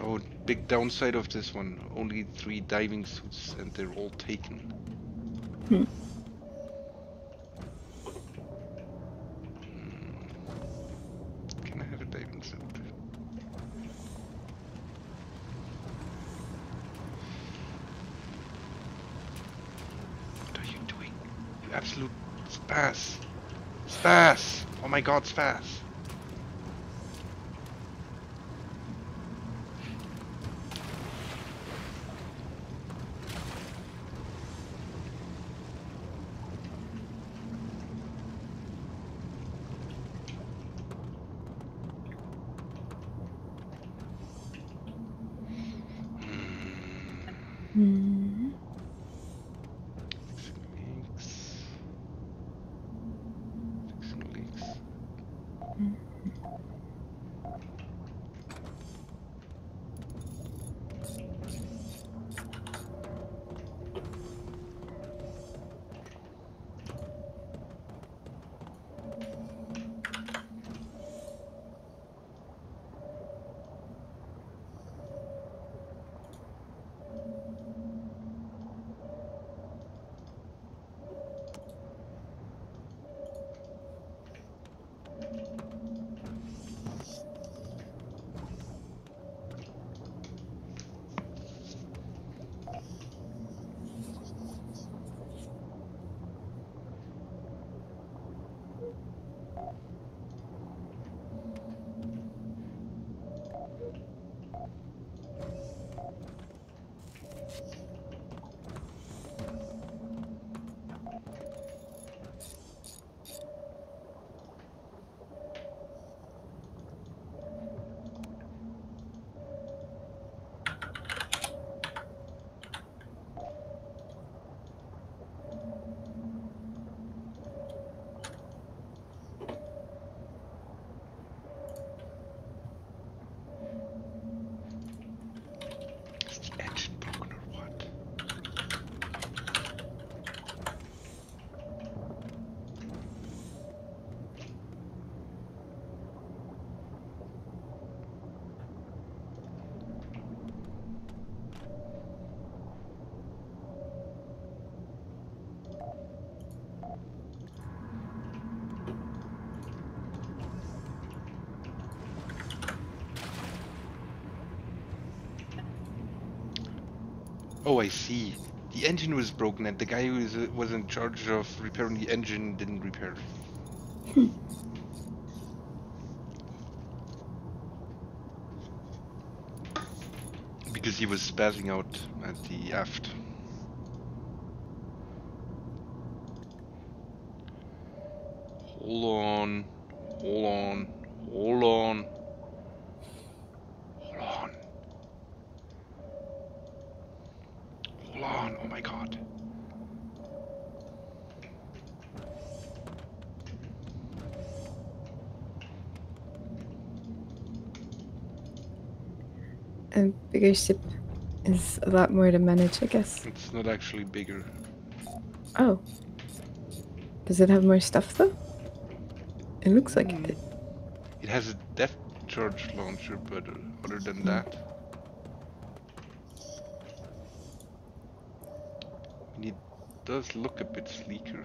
Oh, big downside of this one. Only three diving suits and they're all taken. Hmm. Hmm. Can I have a diving suit? What are you doing? You absolute spaz. Spaz! Oh my god, spaz! Oh, I see. The engine was broken and the guy who was, was in charge of repairing the engine didn't repair it. because he was spazzing out at the aft. Hold on. Hold on. Hold on. Hold on. Hold on. Oh my god. Ship is a lot more to manage, I guess. It's not actually bigger. Oh. Does it have more stuff though? It looks like it. It has a depth charge launcher, but other than hmm. that, it does look a bit sleeker.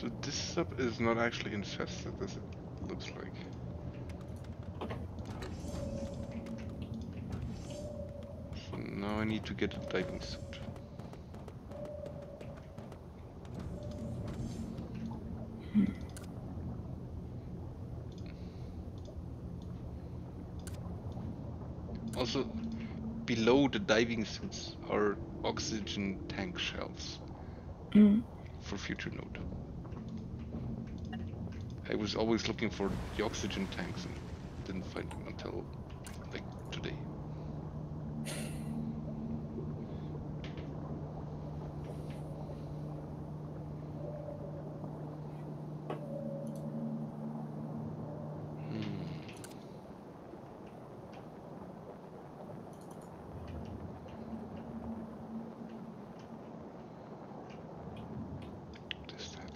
So this sub is not actually infested as it looks like. So now I need to get a diving suit. Also, below the diving suits are oxygen tank shells Mm. for future node. I was always looking for the oxygen tanks and didn't find them until like today. Hmm. What is that?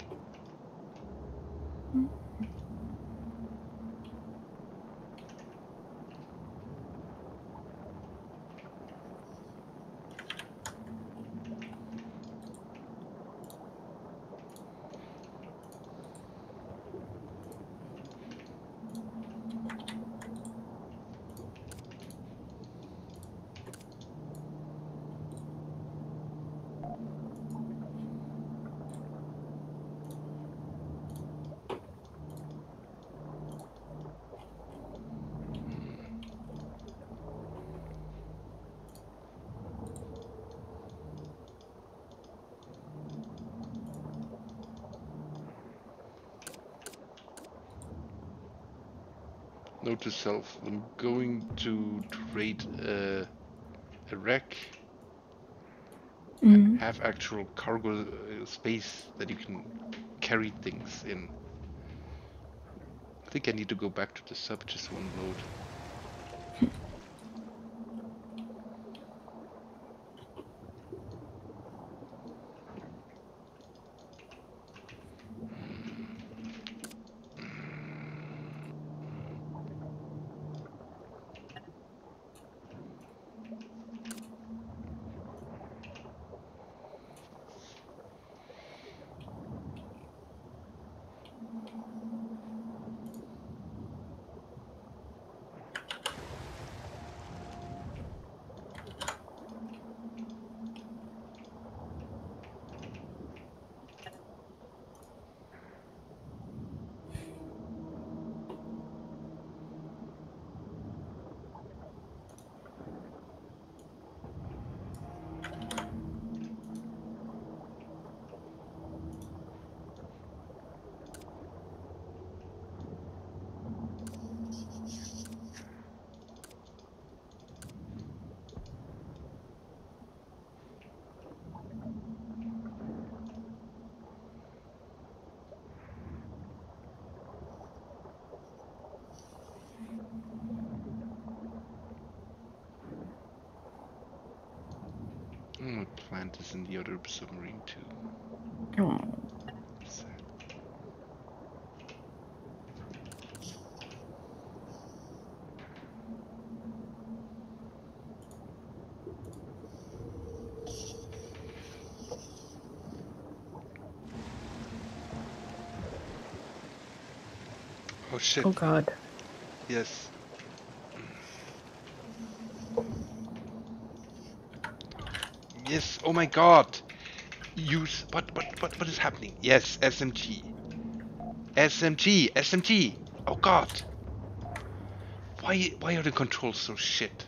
Note to self, I'm going to trade uh, a wreck, Mm. have actual cargo uh, space that you can carry things in. I think I need to go back to the sub just one load. Mm, a plant is in the other submarine too. Oh. Sad. Oh shit, oh god. yes. Yes, oh my god! Use, what, what, what, what is happening? Yes, SMG. SMT, SMT. Oh god. Why why are the controls so shit?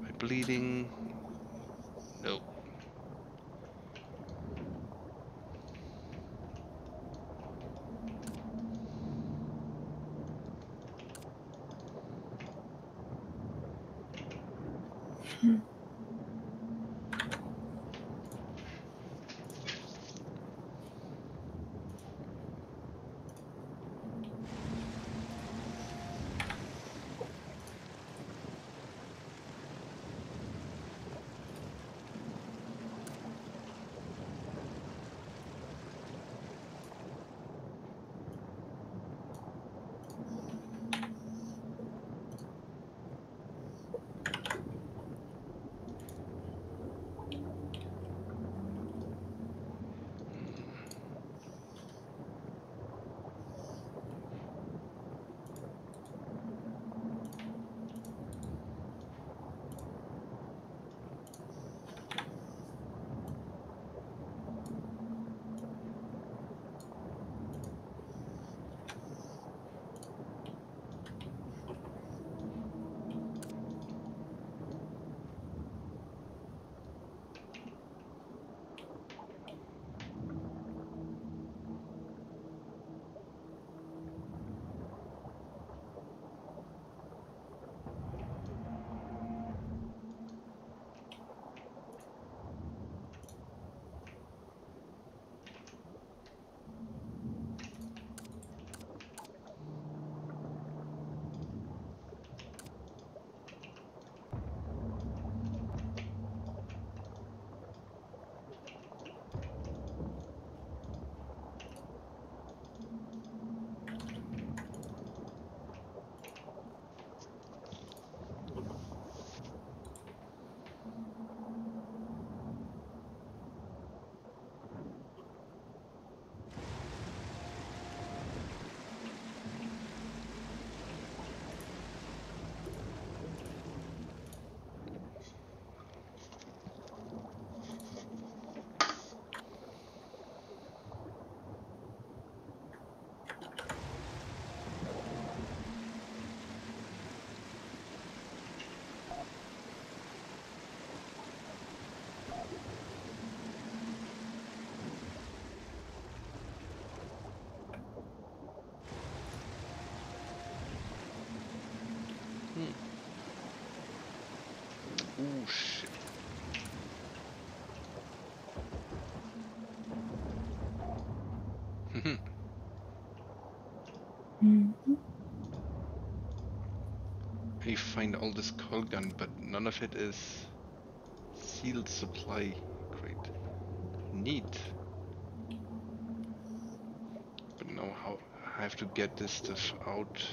I'm I bleeding? No. Ooh, I find all this coilgun, but none of it is sealed supply. Great. Neat. But now how I have to get this stuff out.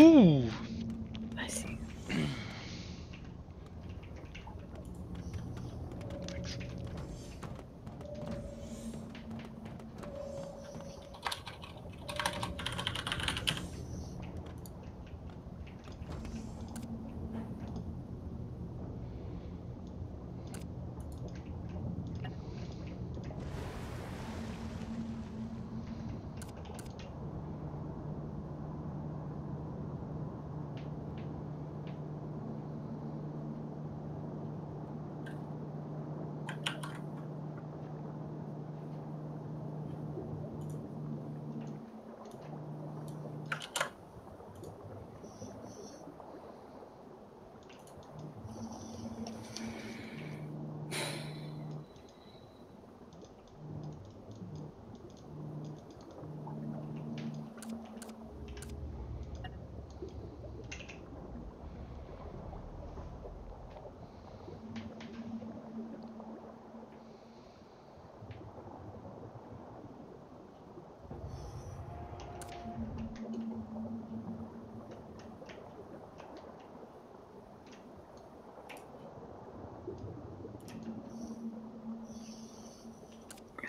Ooh.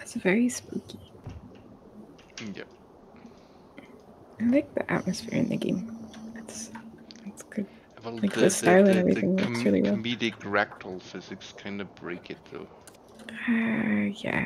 It's very spooky. Yeah. I like the atmosphere in the game. It's it's good. Well, Like the style and everything looks really well. comedic ragdoll physics kind of break it though. Uh, yeah.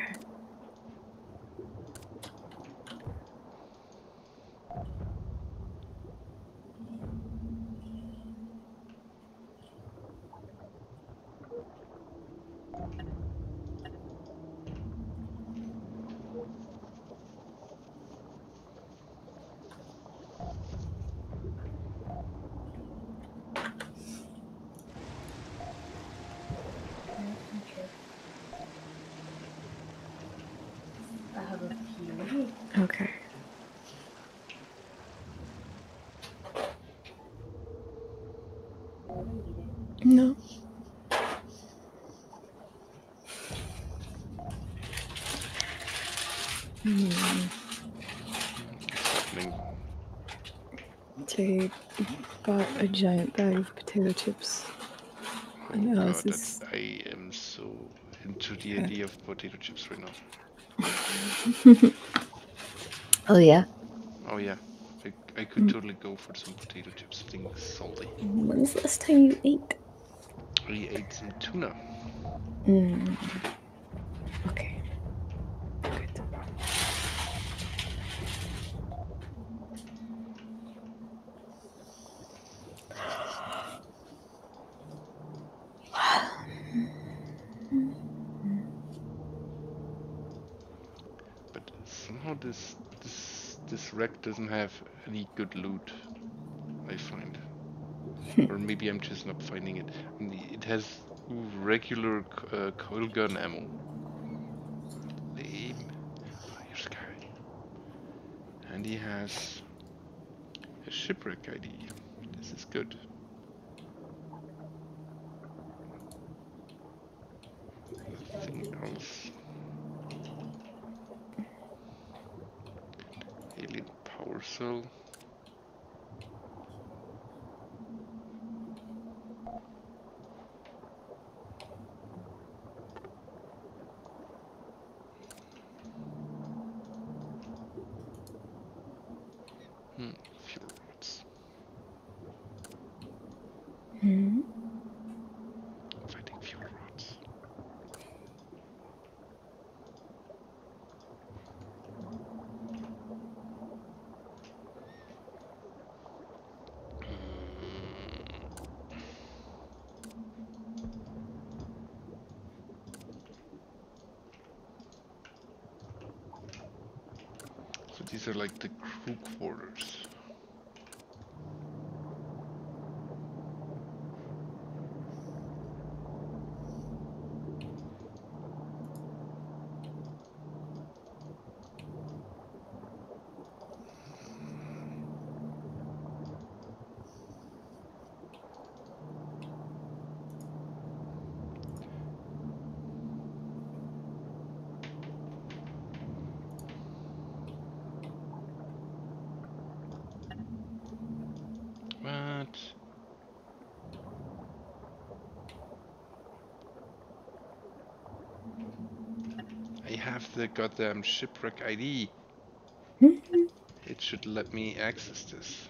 Okay. No. Hmm. Happening. Jade bought a giant bag of potato chips. Oh, know, God, this is- I am so into the Yeah. idea of potato chips right now. Oh yeah. Oh yeah, I, I could Mm. totally go for some potato chips, something salty. When's the last time you ate? I ate some tuna. Mm. Okay. Good. But somehow this this this wreck doesn't have any good loot. I find, or maybe I'm just not finding it. It has regular uh, coil gun ammo. Lame. Here's Sky. And he has a shipwreck ID. This is good. Nothing else. Alien power cell. Hmm, fuel rods. Hmm. Finding fuel rods. So these are like the crew quarters. Goddamn shipwreck ID. Hmm. It should let me access this.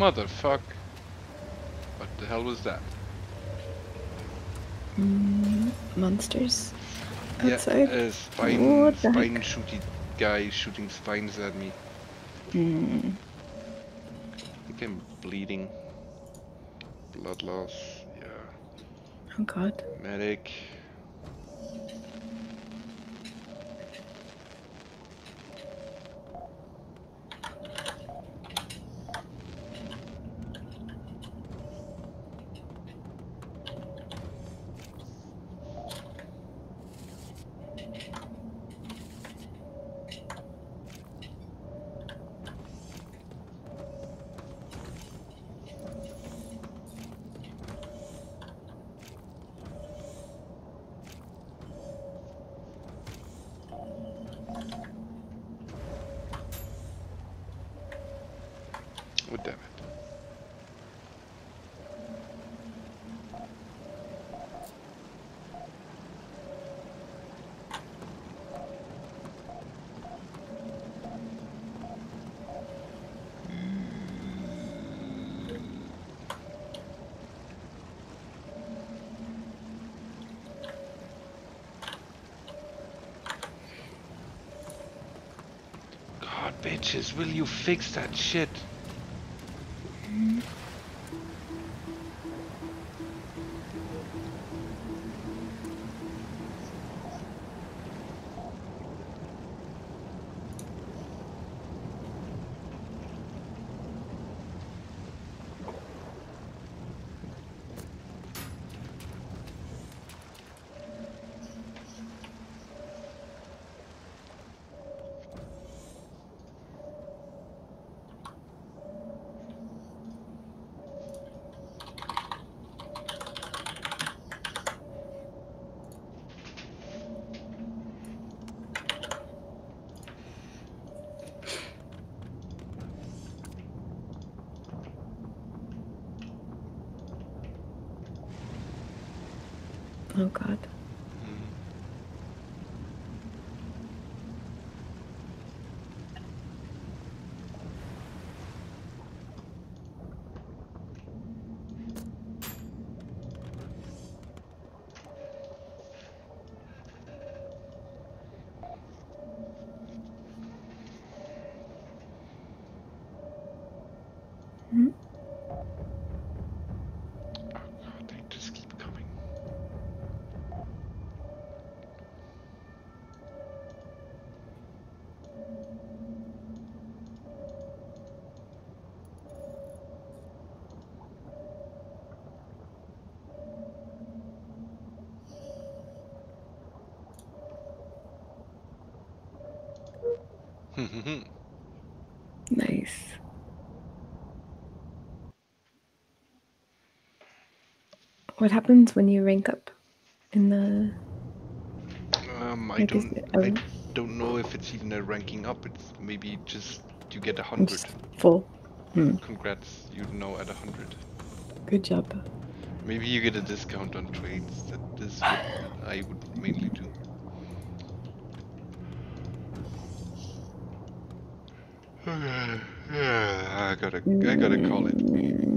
Motherfuck. What the hell was that? Mm, monsters outside. Yeah, a spine, What the spine shooty guy shooting spines at me. Mm, I think I'm bleeding. Blood loss. Yeah. Oh god. Medic. Oh damn it. God, bitches, will you fix that shit? Nice. What happens when you rank up in the um, I Like, don't, it I a- don't know if it's even a ranking up. It's maybe just you get a hundred. full? Hmm. Congrats, you now at a hundred. Good job. Maybe you get a discount on trades. That is I would mainly do. I gotta, call it. Mm,